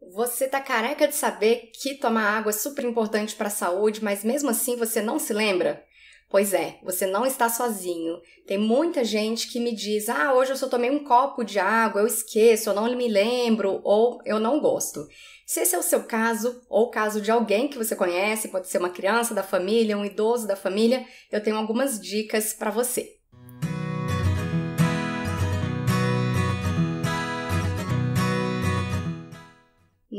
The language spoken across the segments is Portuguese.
Você tá careca de saber que tomar água é super importante para a saúde, mas mesmo assim você não se lembra? Pois é, você não está sozinho. Tem muita gente que me diz: ah, hoje eu só tomei um copo de água, eu esqueço, eu não me lembro ou eu não gosto. Se esse é o seu caso, ou o caso de alguém que você conhece, pode ser uma criança da família, um idoso da família, eu tenho algumas dicas para você.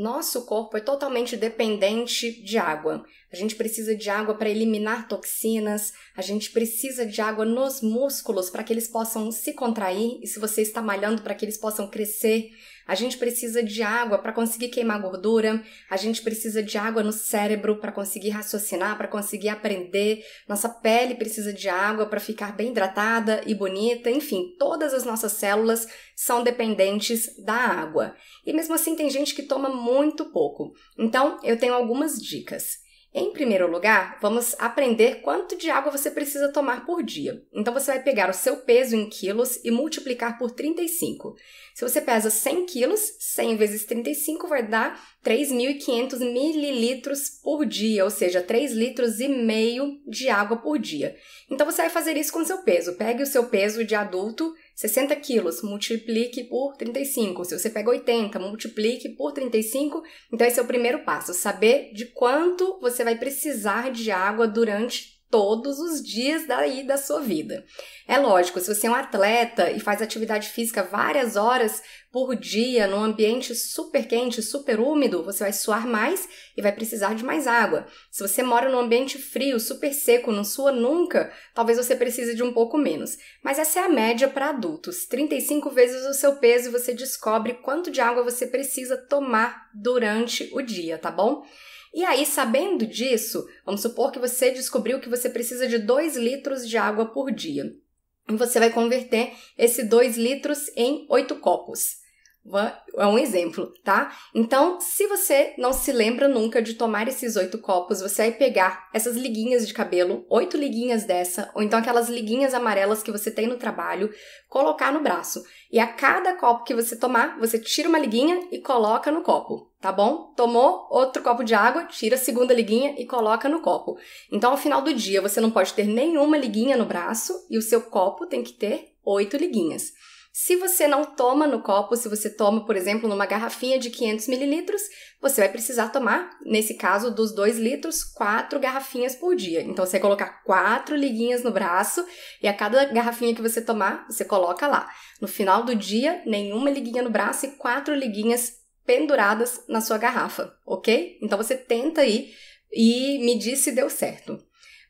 Nosso corpo é totalmente dependente de água. A gente precisa de água para eliminar toxinas, a gente precisa de água nos músculos para que eles possam se contrair e se você está malhando para que eles possam crescer. A gente precisa de água para conseguir queimar gordura, a gente precisa de água no cérebro para conseguir raciocinar, para conseguir aprender. Nossa pele precisa de água para ficar bem hidratada e bonita. Enfim, todas as nossas células são dependentes da água. E mesmo assim, tem gente que toma muito pouco. Então, eu tenho algumas dicas. Em primeiro lugar, vamos aprender quanto de água você precisa tomar por dia. Então você vai pegar o seu peso em quilos e multiplicar por 35. Se você pesa 100 quilos, 100 vezes 35 vai dar 3.500 mililitros por dia, ou seja, 3 litros e meio de água por dia. Então você vai fazer isso com o seu peso. Pegue o seu peso de adulto 60 quilos, multiplique por 35. Se você pega 80, multiplique por 35. Então, esse é o primeiro passo: saber de quanto você vai precisar de água durante todos os dias daí da sua vida. É lógico, se você é um atleta e faz atividade física várias horas por dia num ambiente super quente, super úmido, você vai suar mais e vai precisar de mais água. Se você mora num ambiente frio, super seco, não sua nunca, talvez você precise de um pouco menos. Mas essa é a média para adultos. 35 vezes o seu peso e você descobre quanto de água você precisa tomar durante o dia, tá bom? E aí, sabendo disso, vamos supor que você descobriu que você precisa de 2 litros de água por dia. Você vai converter esse 2 litros em 8 copos. É um exemplo, tá? Então, se você não se lembra nunca de tomar esses oito copos, você vai pegar essas liguinhas de cabelo, oito liguinhas dessa, ou então aquelas liguinhas amarelas que você tem no trabalho, colocar no braço. E a cada copo que você tomar, você tira uma liguinha e coloca no copo, tá bom? Tomou outro copo de água, tira a segunda liguinha e coloca no copo. Então, ao final do dia, você não pode ter nenhuma liguinha no braço e o seu copo tem que ter oito liguinhas. Se você não toma no copo, se você toma, por exemplo, numa garrafinha de 500 mililitros, você vai precisar tomar, nesse caso, dos 2 litros, quatro garrafinhas por dia. Então, você vai colocar quatro liguinhas no braço e a cada garrafinha que você tomar, você coloca lá. No final do dia, nenhuma liguinha no braço e quatro liguinhas penduradas na sua garrafa, ok? Então, você tenta aí e me diz se deu certo.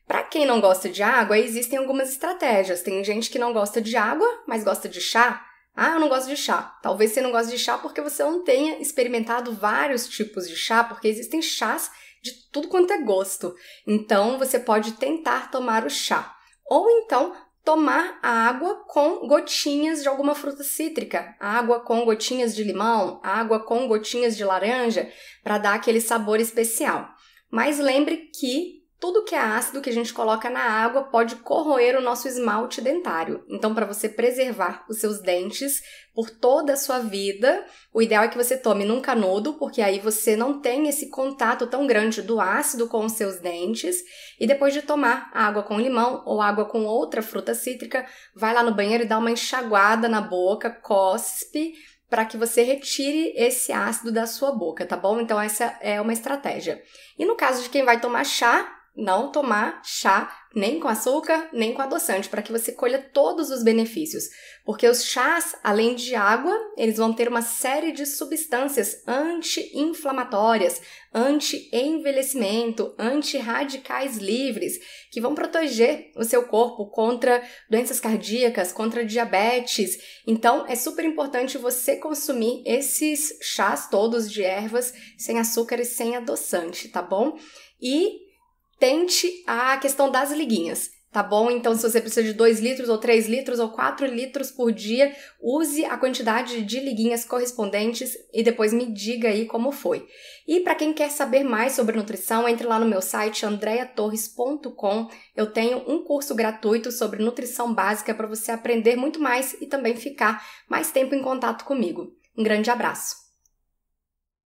Para quem não gosta de água, existem algumas estratégias. Tem gente que não gosta de água, mas gosta de chá. Ah, eu não gosto de chá. Talvez você não goste de chá porque você não tenha experimentado vários tipos de chá, porque existem chás de tudo quanto é gosto. Então, você pode tentar tomar o chá. Ou então, tomar a água com gotinhas de alguma fruta cítrica, água com gotinhas de limão, água com gotinhas de laranja, para dar aquele sabor especial. Mas lembre que tudo que é ácido que a gente coloca na água pode corroer o nosso esmalte dentário. Então, para você preservar os seus dentes por toda a sua vida, o ideal é que você tome num canudo, porque aí você não tem esse contato tão grande do ácido com os seus dentes. E depois de tomar água com limão ou água com outra fruta cítrica, vai lá no banheiro e dá uma enxaguada na boca, cospe para que você retire esse ácido da sua boca, tá bom? Então essa é uma estratégia. E no caso de quem vai tomar chá, não tomar chá nem com açúcar, nem com adoçante, para que você colha todos os benefícios. Porque os chás, além de água, eles vão ter uma série de substâncias anti-inflamatórias, anti-envelhecimento, anti-radicais livres, que vão proteger o seu corpo contra doenças cardíacas, contra diabetes. Então, é super importante você consumir esses chás todos de ervas sem açúcar e sem adoçante, tá bom? E tente a questão das liguinhas, tá bom? Então, se você precisa de 2 litros, ou 3 litros, ou 4 litros por dia, use a quantidade de liguinhas correspondentes e depois me diga aí como foi. E para quem quer saber mais sobre nutrição, entre lá no meu site andreatorres.com. Eu tenho um curso gratuito sobre nutrição básica para você aprender muito mais e também ficar mais tempo em contato comigo. Um grande abraço!